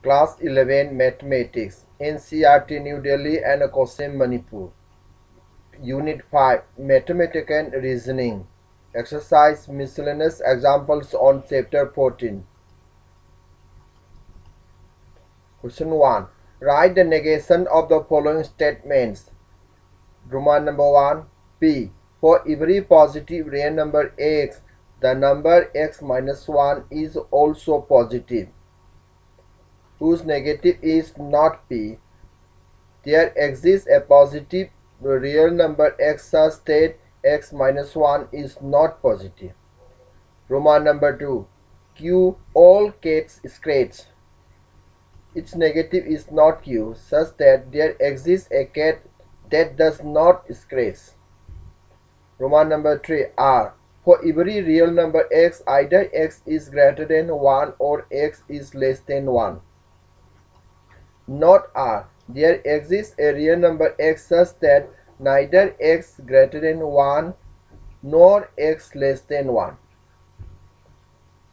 Class 11 Mathematics NCERT New Delhi and COHSEM Manipur. Unit 5 Mathematical Reasoning. Exercise Miscellaneous Examples on Chapter 14 Question 1 Write the negation of the following statements. Roman number 1 P. For every positive real number x the number x minus 1 is also positive whose negative is not p. There exists a positive real number x such that x minus 1 is not positive. Roman number 2. Q all cats scratch. Its negative is not q such that there exists a cat that does not scratch. Roman number 3 R. For every real number x, either x is greater than 1 or x is less than 1 not r. There exists a real number x such that neither x greater than 1 nor x less than 1.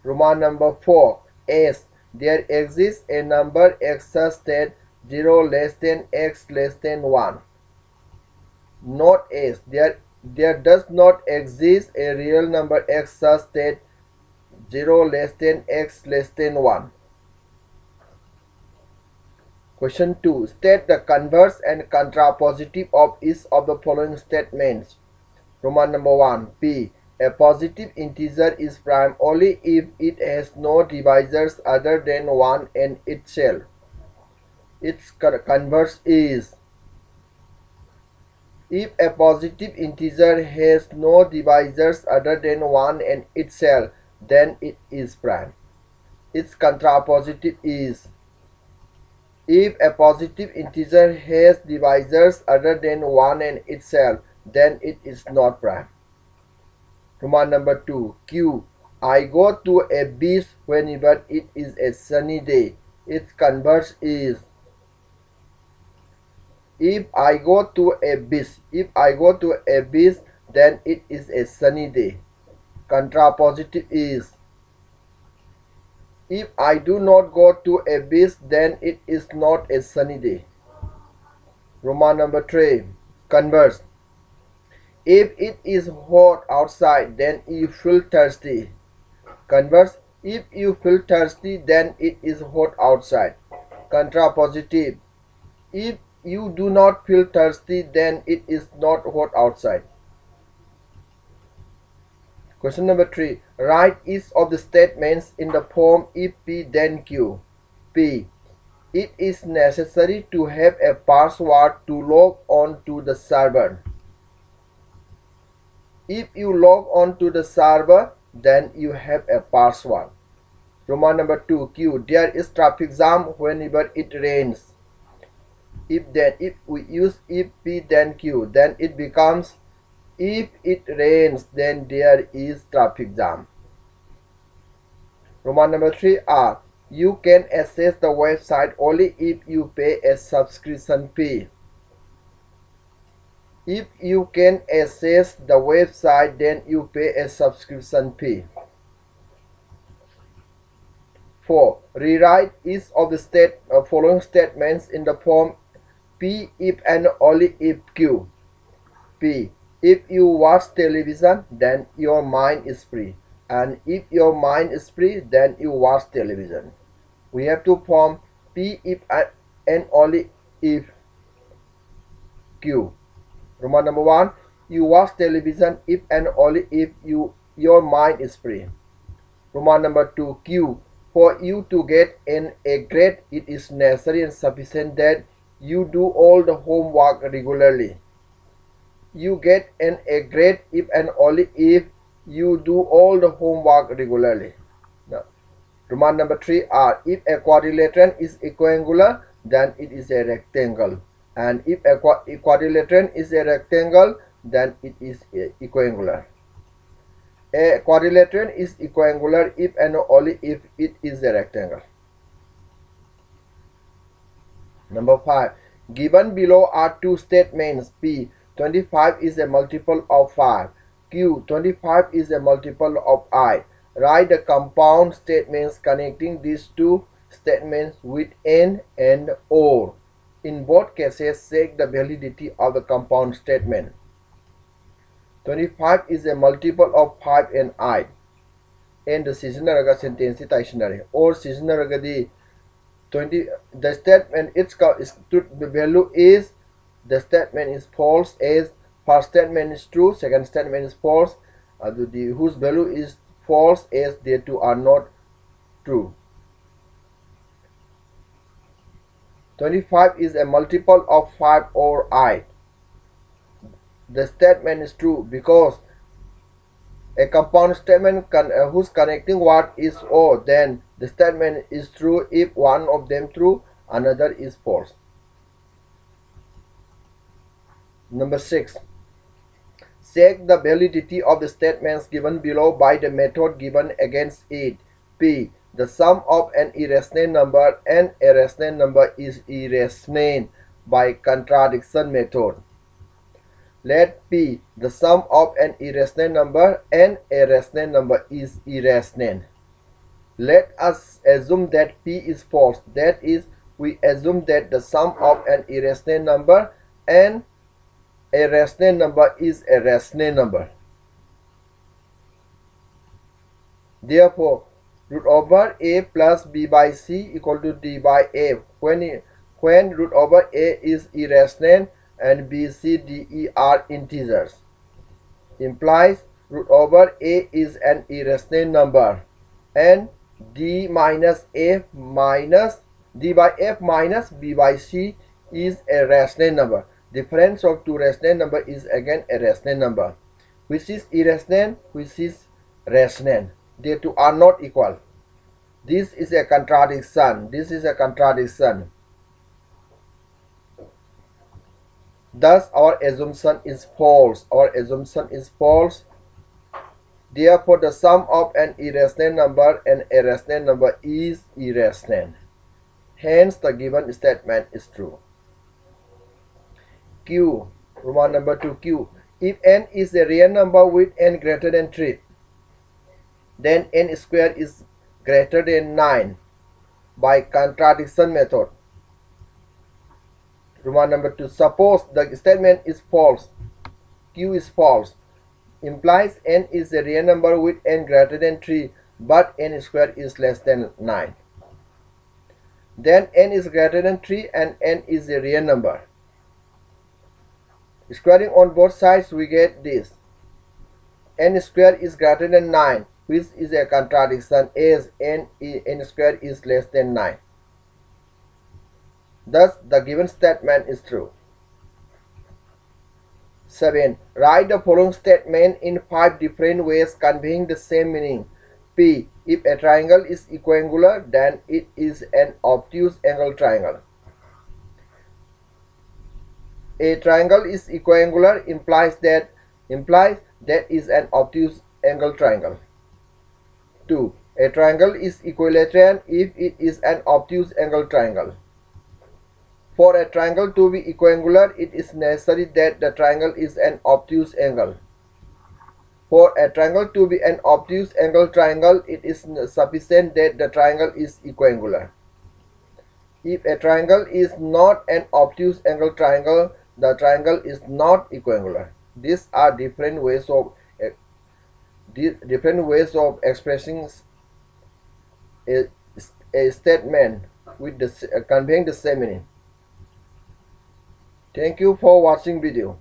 Roman number 4 s. There exists a number x such that 0 less than x less than 1. Not s. There, there does not exist a real number x such that 0 less than x less than 1. Question 2. State the converse and contrapositive of each of the following statements. Roman number 1. P. A positive integer is prime only if it has no divisors other than 1 and itself. Its converse is if a positive integer has no divisors other than 1 and itself, then it is prime. Its contrapositive is if a positive integer has divisors other than 1 and itself, then it is not prime. Roman number 2. Q. I go to a beach whenever it is a sunny day. Its converse is if I go to a beach, if I go to a beach, then it is a sunny day. Contrapositive is if I do not go to a beach, then it is not a sunny day. Roman number 3. Converse. If it is hot outside, then you feel thirsty. Converse. If you feel thirsty, then it is hot outside. Contrapositive. If you do not feel thirsty, then it is not hot outside. Question number 3. Write each of the statements in the form if P then Q. P. It is necessary to have a password to log on to the server. If you log on to the server, then you have a password. Roman number 2 Q. There is traffic jam whenever it rains. If then if we use if P then Q, then it becomes if it rains, then there is traffic jam. Roman number 3 R. You can access the website only if you pay a subscription fee. If you can access the website, then you pay a subscription fee. 4. Rewrite each of the state, uh, following statements in the form P if and only if Q. P. If you watch television, then your mind is free. And if your mind is free, then you watch television. We have to form P if and only if Q. Roman number one, you watch television if and only if you your mind is free. Roman number two, Q. For you to get an A grade, it is necessary and sufficient that you do all the homework regularly you get an A grade if and only if you do all the homework regularly. Now, Roman number 3 are if a quadrilateral is equiangular, then it is a rectangle. And if a quadrilateral is a rectangle, then it is uh, equiangular. A quadrilateral is equiangular if and only if it is a rectangle. Number 5. Given below are two statements P 25 is a multiple of 5. Q. 25 is a multiple of I. Write the compound statements connecting these two statements with and and or. In both cases, check the validity of the compound statement. 25 is a multiple of 5 and I. And the sizinaraga sentence taisinare or sizinaragadi 20 the statement its the value is the statement is false as first statement is true second statement is false. Uh, the, whose value is false as they two are not true. 25 is a multiple of 5 or 8 the statement is true because a compound statement con uh, whose connecting word is o then the statement is true if one of them true another is false number 6 check the validity of the statements given below by the method given against it p the sum of an irrational number and a rational number is irrational by contradiction method. Let P the sum of an irrational number and a rational number is irrational. Let us assume that P is false. That is, we assume that the sum of an irrational number and a rational number is a rational number. Therefore, root over a plus b by c equal to d by a. When when root over a is irrational and b c d e are integers implies root over a is an irrational number. And d minus f minus d by f minus b by c is a rational number difference of two rational number is again a rational number which is irrational which is rational they two are not equal. This is a contradiction. This is a contradiction. Thus our assumption is false. Our assumption is false. Therefore the sum of an irrational number and a rational number is irrational hence the given statement is true q roman number 2 q if n is a real number with n greater than 3 then n square is greater than 9 by contradiction method. Roman number 2. Suppose the statement is false. Q is false. Implies n is a real number with n greater than 3 but n square is less than 9. Then n is greater than 3 and n is a real number. Squaring on both sides we get this. n square is greater than 9 which is a contradiction as n, n square is less than 9. Thus, the given statement is true. 7. Write the following statement in 5 different ways conveying the same meaning. P. If a triangle is equiangular, then it is an obtuse angle triangle. A triangle is equiangular implies that implies that is an obtuse angle triangle. 2. A triangle is equilateral if it is an obtuse angle triangle. For a triangle to be equiangular, it is necessary that the triangle is an obtuse angle. For a triangle to be an obtuse angle triangle, it is sufficient that the triangle is equiangular. If a triangle is not an obtuse angle triangle, the triangle is not equiangular. These are different ways of different ways of expressing a, a statement with the uh, conveying the same meaning. Thank you for watching video.